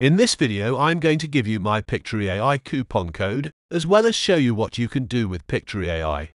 In this video I'm going to give you my Pictory AI coupon code, as well as show you what you can do with Pictory AI.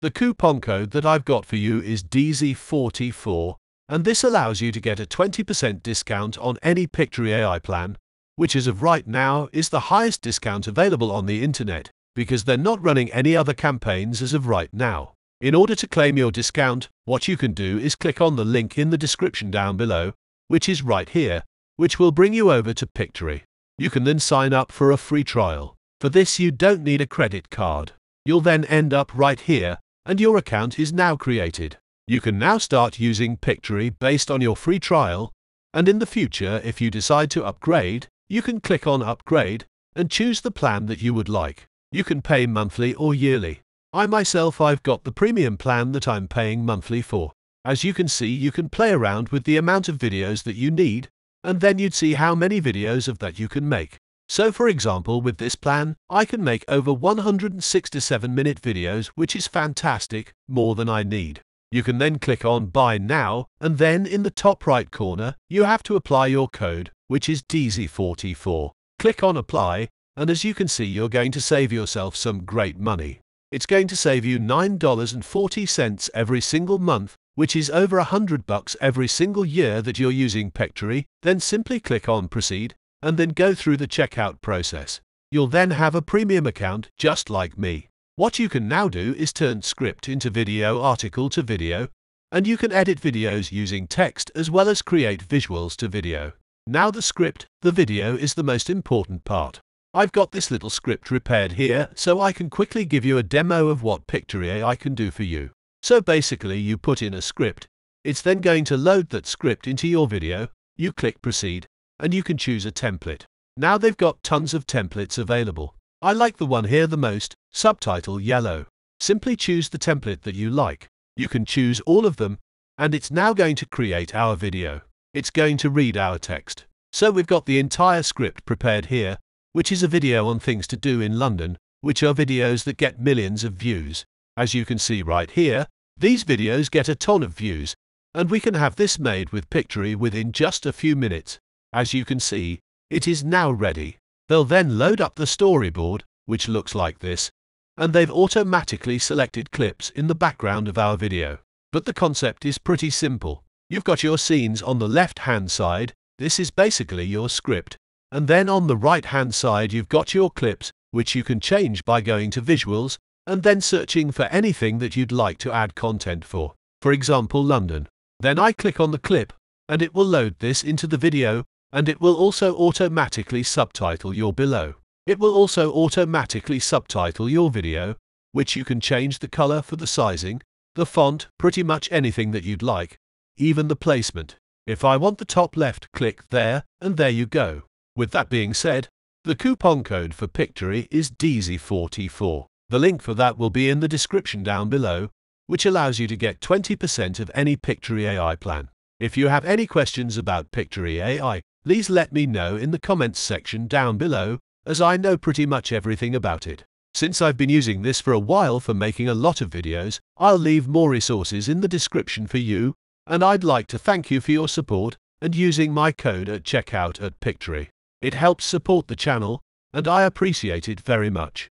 The coupon code that I've got for you is DZ44, and this allows you to get a 20% discount on any Pictory AI plan, which as of right now is the highest discount available on the internet, because they're not running any other campaigns as of right now. In order to claim your discount, what you can do is click on the link in the description down below, which is right here, which will bring you over to Pictory. You can then sign up for a free trial. For this you don't need a credit card. You'll then end up right here, and your account is now created. You can now start using Pictory based on your free trial, and in the future if you decide to upgrade, you can click on Upgrade and choose the plan that you would like. You can pay monthly or yearly. I myself I've got the premium plan that I'm paying monthly for. As you can see you can play around with the amount of videos that you need and then you'd see how many videos of that you can make. So for example with this plan I can make over 167 minute videos which is fantastic, more than I need. You can then click on buy now and then in the top right corner you have to apply your code which is DZ44. Click on apply and as you can see you're going to save yourself some great money. It's going to save you $9.40 every single month, which is over a hundred bucks every single year that you're using Pictory. Then simply click on Proceed and then go through the checkout process. You'll then have a premium account just like me. What you can now do is turn script into video, article to video, and you can edit videos using text as well as create visuals to video. Now the script, the video is the most important part. I've got this little script prepared here so I can quickly give you a demo of what Pictory AI can do for you. So basically you put in a script, it's then going to load that script into your video, you click proceed, and you can choose a template. Now they've got tons of templates available. I like the one here the most, subtitle yellow. Simply choose the template that you like. You can choose all of them, and it's now going to create our video. It's going to read our text. So we've got the entire script prepared here, which is a video on things to do in London, which are videos that get millions of views. As you can see right here, these videos get a ton of views, and we can have this made with Pictory within just a few minutes. As you can see, it is now ready. They'll then load up the storyboard, which looks like this, and they've automatically selected clips in the background of our video. But the concept is pretty simple. You've got your scenes on the left hand side, this is basically your script, and then on the right hand side you've got your clips, which you can change by going to visuals and then searching for anything that you'd like to add content for. For example, London. Then I click on the clip and it will load this into the video and it will also automatically subtitle your below. It will also automatically subtitle your video, which you can change the color for the sizing, the font, pretty much anything that you'd like, even the placement. If I want the top left, click there, and there you go. With that being said, the coupon code for Pictory is DZ44. The link for that will be in the description down below, which allows you to get 20% of any Pictory AI plan. If you have any questions about Pictory AI, please let me know in the comments section down below, as I know pretty much everything about it. Since I've been using this for a while for making a lot of videos, I'll leave more resources in the description for you, and I'd like to thank you for your support and using my code at checkout at Pictory. It helps support the channel, and I appreciate it very much.